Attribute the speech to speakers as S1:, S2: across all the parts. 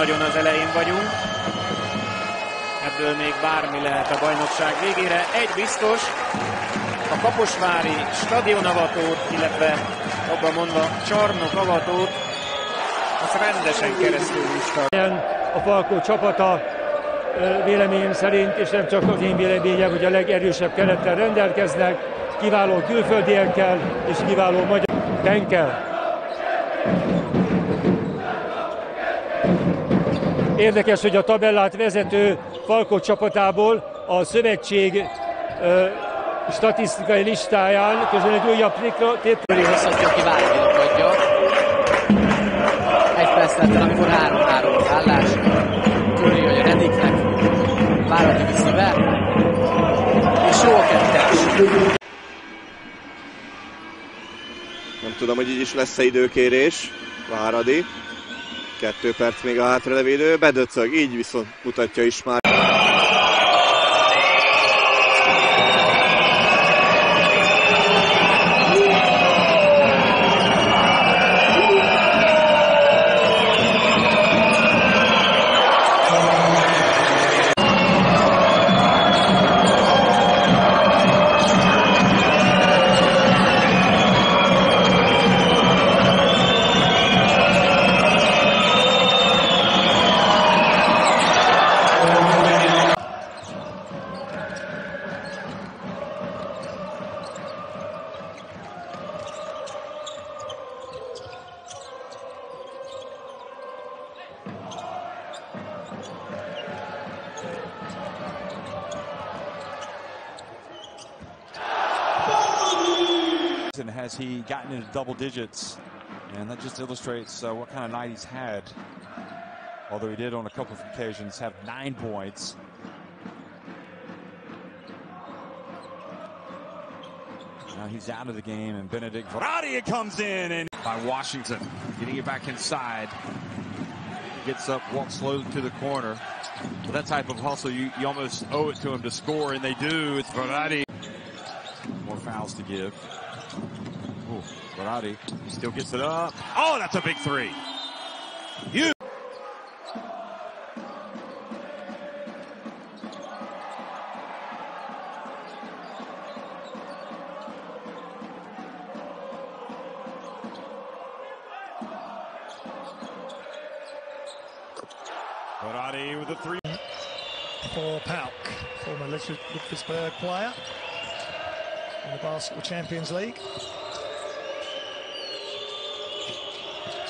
S1: nagyon-nagyon az elején vagyunk. Ebből még bármi lehet a bajnokság végére. Egy biztos, a Kaposvári stadionavatót, illetve abban mondva csarnok avatót, az rendesen keresztül tart.
S2: A Falkó csapata véleményem szerint, és nem csak az én véleményem, hogy a legerősebb kerettel rendelkeznek, kiváló külföldiekkel és kiváló magyar tenkel. Érdekes, hogy a tabellát vezető Falkó csapatából a szövetség ö, statisztikai listáján közül egy újabb
S3: tétel. Hosszasztja ki adja. Egy perc lett, amikor 3-3 állás. Curry, hogy a Rediknek. Váradi viszi be. És jó a kettes.
S4: Nem tudom, hogy így is lesz-e időkérés. Váradi. Kettő perc még a hátralevő idő. Bedöcög, így viszont mutatja is már.
S5: Has he gotten into double digits? And that just illustrates uh, what kind of night he's had. Although he did on a couple of occasions have nine points. Now he's out of the game, and Benedict Verratti comes in and by Washington, getting it back inside. Gets up, walks slowly to the corner. That type of hustle, you, you almost owe it to him to score, and they do. It's Verratti. More fouls to give. Ooh, Verratti still gets it up. Oh, that's a big three. You. Verratti with a three.
S6: For Pauk, former Lichfitzburg player Basketball Champions League.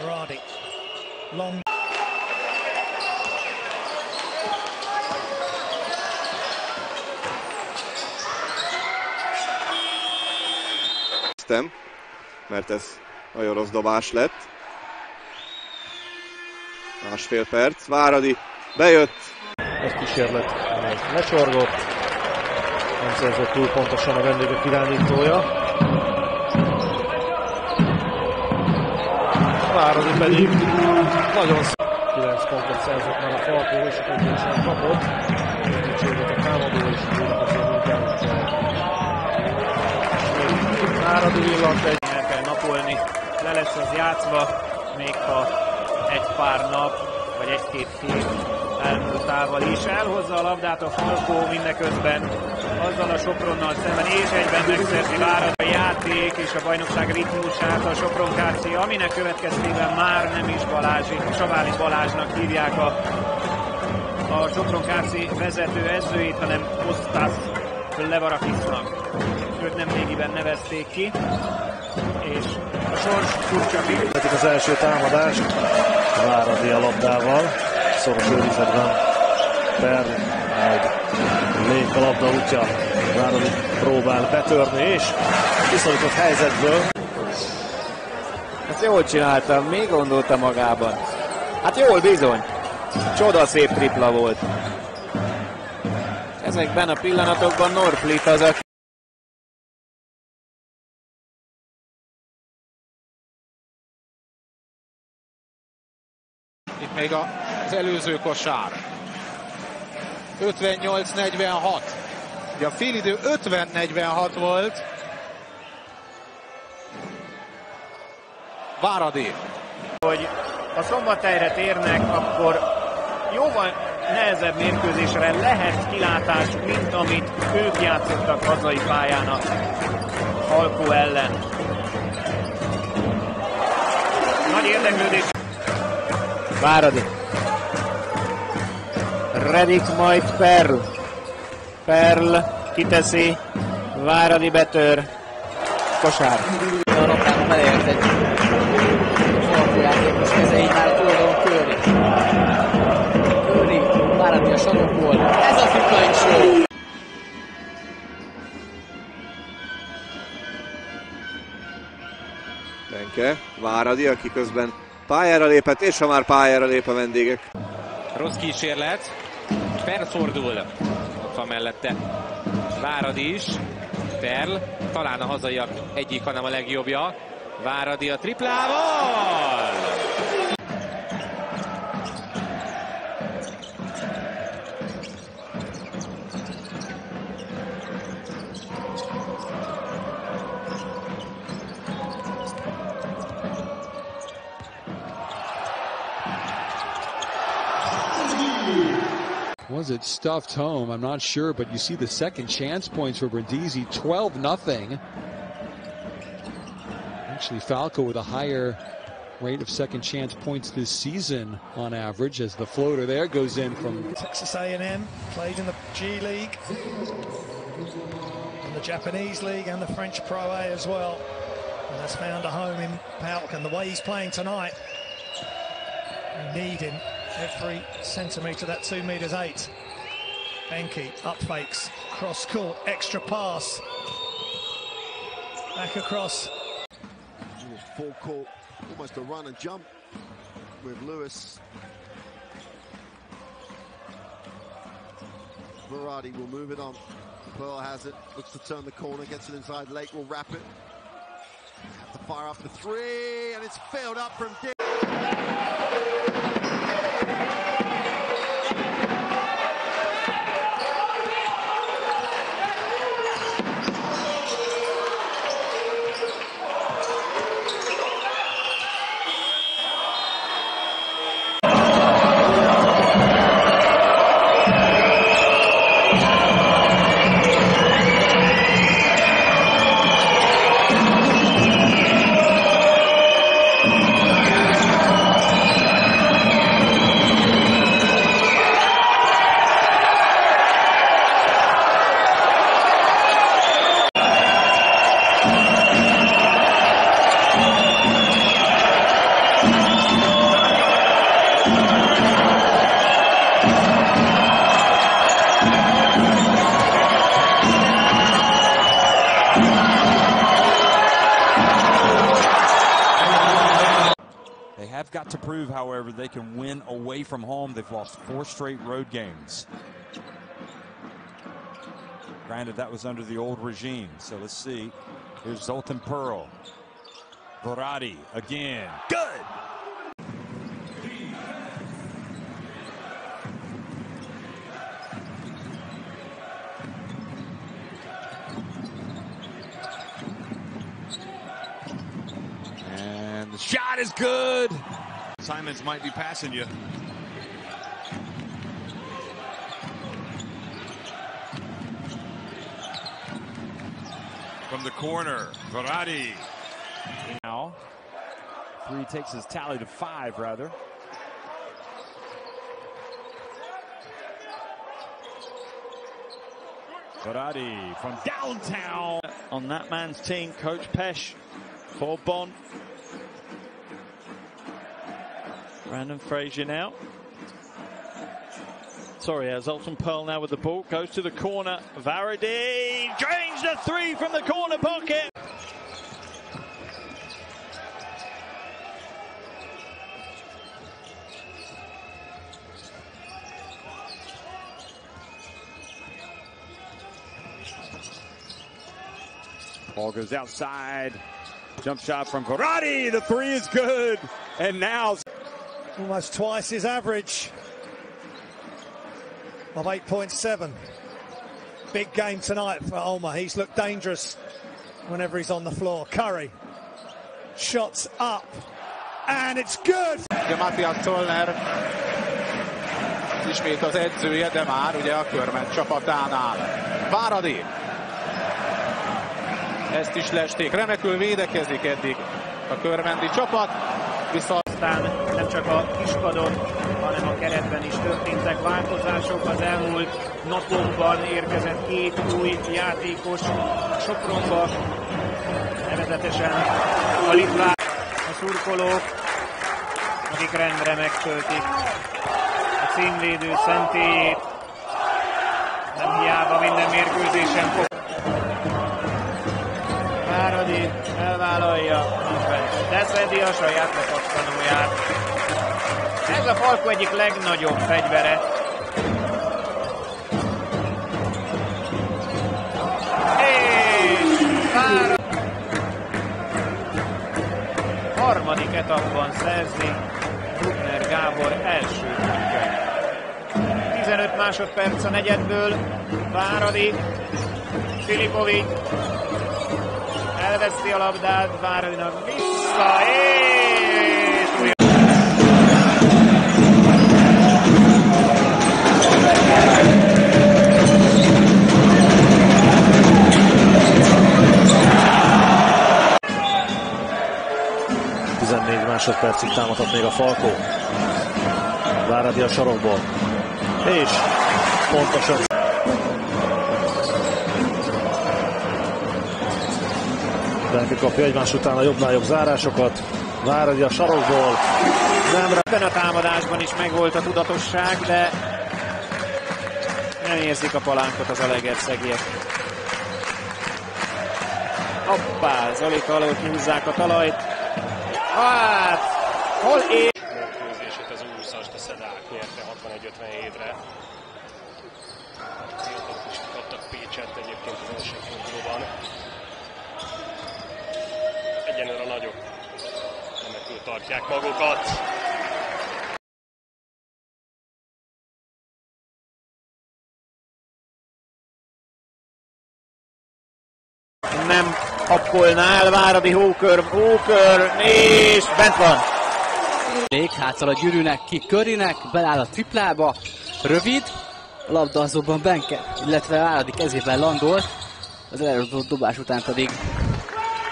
S6: Verratti, long.
S4: mert ez nagyon rossz dobás lett. Másfél perc, Váradi bejött.
S2: Egy kísérlet lecsorgott, nem szerzett túl pontosan a vendégek irányítója. Váradi pedig nagyon szép. 9 pontot szerzett már a Falkó, és a sem kapott. Kicsit a támadó, és a azért munkát. Váradi villant egy.
S1: El kell napolni, le lesz az játszva, még ha egy pár nap, vagy egy-két hét elmúltával is. Elhozza a labdát a Falkó mindeközben azzal a Sopronnal szemben, és egyben megszerzi Várad a játék és a bajnokság ritmusát a Sopron KC, aminek következtében már nem is Balázsi, Saváli Balázsnak hívják a, a Sopron KC vezető edzőjét, hanem Kostas Levarakisnak. Őt nem régiben nevezték ki, és a sors furcsa
S2: Az első támadás Váradi a labdával, szoros őrizetben Per, majd lép a labda útja, Váradi próbál betörni, és viszonyított helyzetből.
S1: Ezt jól csináltam, még gondolta magában. Hát jól bizony. Csoda szép tripla volt. Ezekben a pillanatokban Norflit az, aki
S7: Itt még az előző kosár. 58-46. Ugye a félidő 50-46 volt. Váradi.
S1: Hogy ha szombathelyre térnek, akkor jóval nehezebb mérkőzésre lehet kilátás, mint amit ők játszottak hazai pályán a Alkó ellen. Nagy érdeklődés.
S3: Váradi. Redik majd Perl. Perl kiteszi. Váradi betör. Kosár. A labdának elért egy sarkójátékos keze, így már a tulajdon Curry. Curry, Váradi a sarokból. Ez a Fitline Show.
S4: Benke, Váradi, aki közben pályára lépett, és ha már pályára lép a vendégek.
S7: Rossz kísérlet. Felfordul. Ott van mellette. Váradi is. Perl. Talán a hazaiak egyik, hanem a legjobbja. Váradi a triplával.
S8: Was it stuffed home? I'm not sure, but you see the second chance points for Brindisi, 12 nothing. Actually, Falco with a higher rate of second chance points this season on average as the floater there goes in from
S6: Texas A&M played in the G League, and the Japanese League, and the French Pro A as well. And has found a home in Pauk, and the way he's playing tonight, you need him every centimetre. That two metres eight. Benke up fakes, cross court, extra pass, back across.
S9: Full court, almost a run and jump with Lewis. Verratti will move it on. Pearl has it, looks to turn the corner, gets it inside. Lake will wrap it. Have to fire up the three, and it's filled up from Dick.
S5: Lost four straight road games. Granted, that was under the old regime. So let's see. Here's Zoltan Pearl. Verratti again. Good. And the shot is good. Simons might be passing you. From the corner, Verratti.
S1: Now, three takes his tally to five, rather.
S5: Verratti from downtown.
S10: on that man's team, Coach Pesh for Bon. Brandon Frazier now. Sorry, uh, Zoltan Pearl now with the ball. Goes to the corner. Varady drains the three from the corner pocket.
S5: Ball goes outside. Jump shot from Verratti. The three is good. And now
S6: Almost twice his average of 8.7. Big game tonight for Ulmer. He's looked dangerous whenever he's on the floor. Curry. Shots up. And it's good.
S11: Ugye Matthias Zollner ismét az edzője, de már ugye a Körment csapatánál. Váradi. Ezt is lesték. Remekül védekezik eddig a körmendi csapat. Viszont
S1: Aztán nem csak a kispadon, hanem a keretben is történtek változások. Az elmúlt napokban érkezett két új játékos Sopronba, nevezetesen a litván a szurkolók, akik rendre megtöltik a címvédő szentélyét. Nem hiába minden mérkőzésen fog. Váradi elvállalja, leszedi a saját lepattanóját. Ez a Falko egyik legnagyobb fegyvere. És harmadik etapban szerzi Bruckner Gábor első trükköt. 15 másodperc a negyedből, Váradi, Filipovic, elveszi a labdát, Váradinak vissza, és
S2: másodpercig támadhat még a Falkó. Váradi a sarokból. És pontosan Benke kapja egymás után a jobbnál jobb zárásokat. Váradi a sarokból. Nem
S1: Ebben a támadásban is megvolt a tudatosság, de nem érzik a palánkot az Alegerszegiek. Hoppá, Zolika alól húzzák a talajt. Hát, hol ér?
S12: mérkőzését az úszast a Szedák nyerte 61-57-re. Fiatalok is kaptak Pécset egyébként az első fordulóban. Egyenlőre a nagyok remekül tartják magukat.
S1: El Váradi Hókör, Hókör, és bent van.
S3: Még hátszal a gyűrűnek, ki Körinek, beláll a triplába, rövid, labda azonban Benke, illetve Váradi kezében landol, az elrúgott dobás után pedig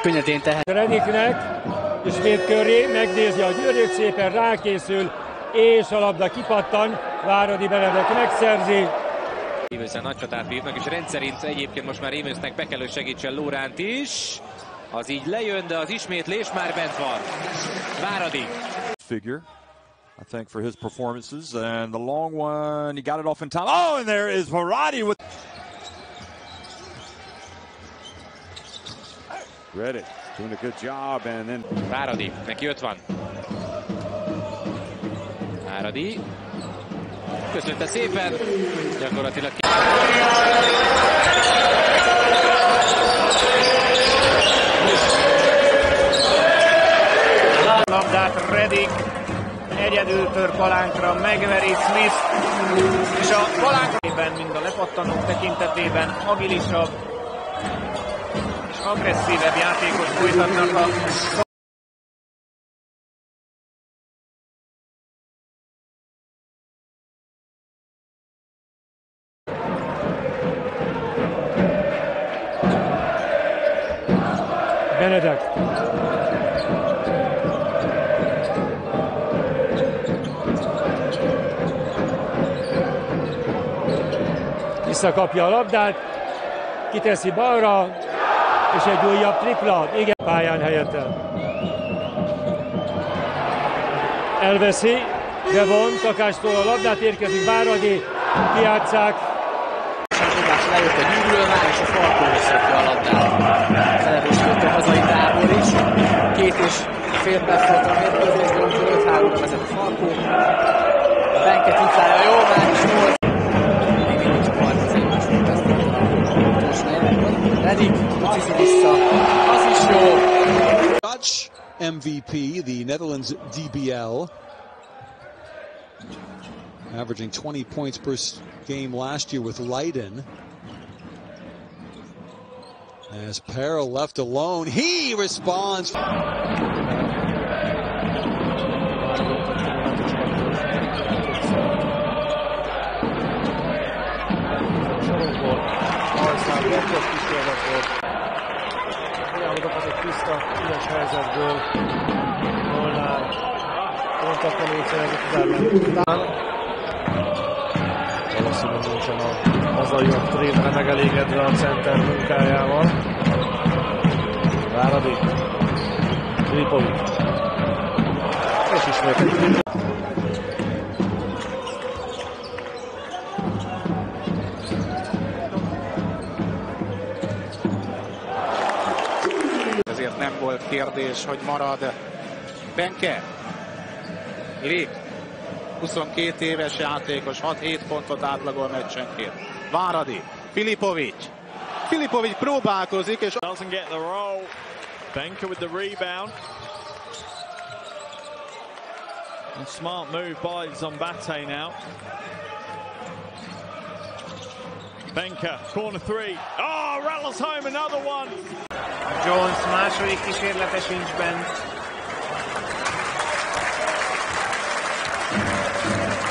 S3: könnyedén tehet.
S13: Rediknek, ismét köré, megnézi a győrét, szépen rákészül, és a labda kipattan, Váradi Benedek megszerzi,
S7: Rémőszen nagy csatát vívnak, és rendszerint egyébként most már Rémősznek be kell, hogy segítsen Lóránt is. Az így lejön, de az ismétlés már bent van. Váradi.
S5: figure, I think, for his performances. And the long one, he got it off in time. Oh, and there is Varadi with. Ready, doing a good job, and then
S7: Váradi, neki öt van. Váradi. Köszönte szépen. Gyakorlatilag.
S1: Labdát Redik egyedül tör palánkra, megveri Smith, és a palánkban, mind a lepattanók tekintetében agilisabb és agresszívebb játékot folytatnak a
S13: Benedek. Visszakapja a labdát, kiteszi balra, és egy újabb tripla, igen, pályán helyette. Elveszi, de von, Takástól a labdát érkezik Váradi, kiátszák,
S3: Dobás lejött a gyűrűről és a Falkó a labdát. Hazai is. Két és fél perc volt a mérkőzésből, úgyhogy 5-3-ra vezet a Falkó. Benke jó, már is volt. Még mindig csak 31 másodperc volt negyedben. Redik, vissza. Az is jó.
S8: Dutch MVP, the Netherlands DBL, averaging 20 points per game last year with Leiden. As Peril left alone, he responds.
S2: Hazaiak trénere megelégedve a center munkájával. Váradi. Filipovic. És ismét egy
S11: Ezért nem volt kérdés, hogy marad Benke. Lé. 22 éves játékos, 6-7 pontot átlagol meccsenként. Váradi. Filipovic. Filipovic próbálkozik, és
S10: Doesn't get the roll. Benker with the rebound. And smart move by Zombate now. Benker, corner three. Oh, rattles home another one.
S1: Jones második kísérlete sincs bent.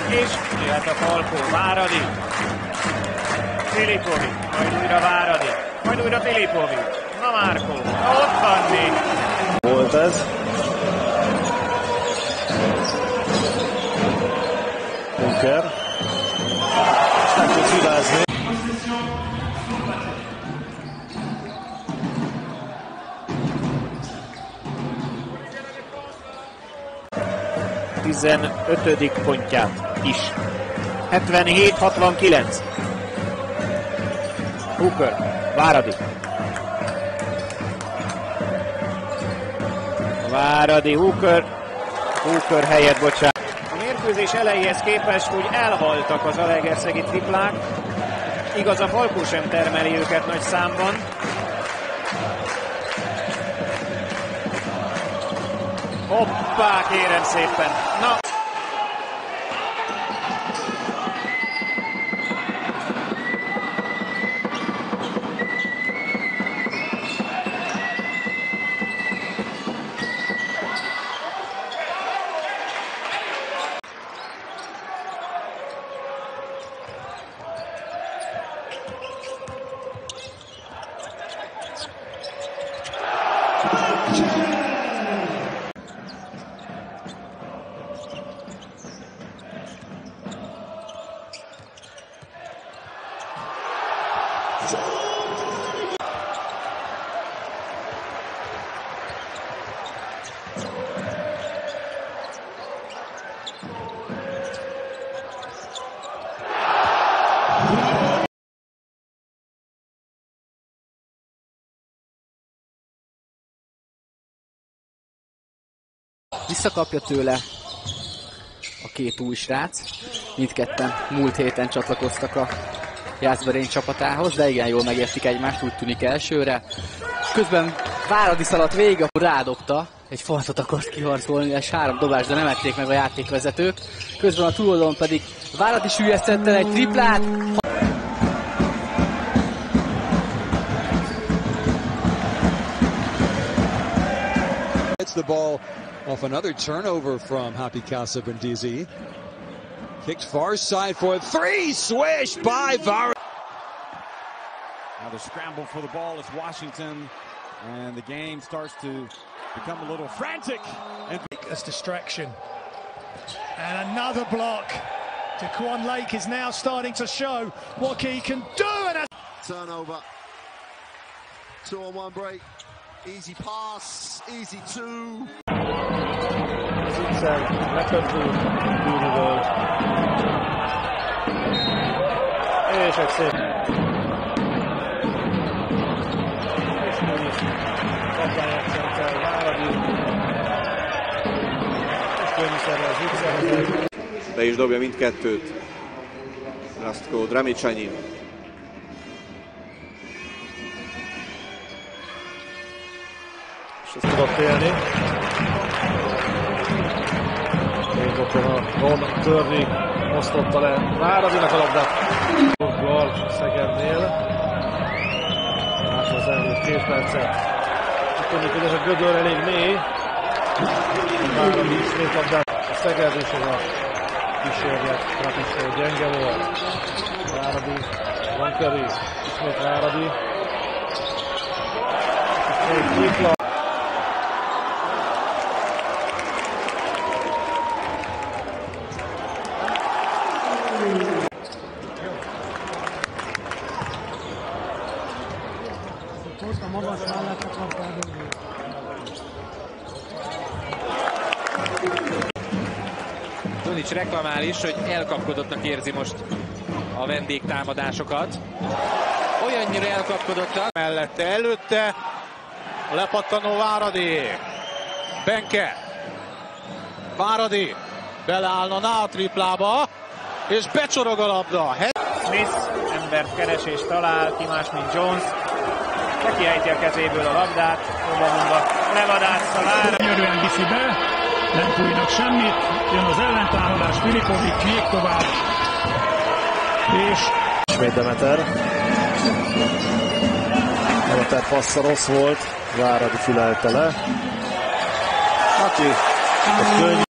S1: És jöhet a Falkó, Váradi. Filipovic, majd újra Váradi, majd újra Filipovic. Na Márkó, ott van még.
S2: Volt ez. Bunker. Nem tud hibázni.
S1: Tizenötödik pontját is. 77-69. Hooker, Váradi. Váradi, Hooker. Hooker helyett, bocsánat. A mérkőzés elejéhez képest úgy elhaltak az Alegerszegi triplák. Igaz, a Falkó sem termeli őket nagy számban. Hoppá, kérem szépen. Na,
S3: Visszakapja tőle a két új srác. Mindketten múlt héten csatlakoztak a Jászberény csapatához, de igen jól megértik egymást, úgy tűnik elsőre. Közben Váradi szaladt végig, akkor rádobta, egy faltot akart kiharcolni, és három dobás, de nem ették meg a játékvezetők. Közben a túloldalon pedig Váradi sülyeztette egy triplát,
S8: Gets the ball off another turnover from Happy Casa Bendizi. Kicked far side for three. Swish by Var.
S5: Now the scramble for the ball is Washington, and the game starts to become a little frantic. And
S6: as distraction. And another block. Daquan Lake is now starting to show what he can do. And a
S9: Turnover. Two on one break. Easy pass. Easy two.
S2: Zicser lekötő Bűniből. És egy szép. És új kapályát szentel Váradi. És könnyűszerre az Zicserhez.
S4: De is dobja mindkettőt. Rastko Dramicsanyi.
S2: És ezt tudott élni. Még ott a Ron Törni osztotta le Váradinak a labdát. Gól Szegednél. Lássa az elmúlt két percet. Tűnik, hogy ez a gödör elég mély. Váradi ismét labdát. A Szeged és ez a kísérlet. Trapisztó gyenge volt. Váradi, van Curry, ismét Váradi. Ismét tripla.
S7: Is, hogy elkapkodottnak érzi most a vendégtámadásokat. Olyannyira elkapkodottak.
S11: Mellette, előtte lepattanó Váradi. Benke. Váradi. Beleállna Ná a triplába, és becsorog a labda.
S1: Smith embert keres és talál, ki más, mint Jones. De kiejti a kezéből a labdát, Obamunga levadászta Vára.
S14: Gyönyörűen viszi be, nem fújnak semmit, jön az ellentámadás, Filipovic még tovább, és
S15: Ismét Demeter. Demeter passza rossz volt, Váradi fülelte le. Aki egy könnyű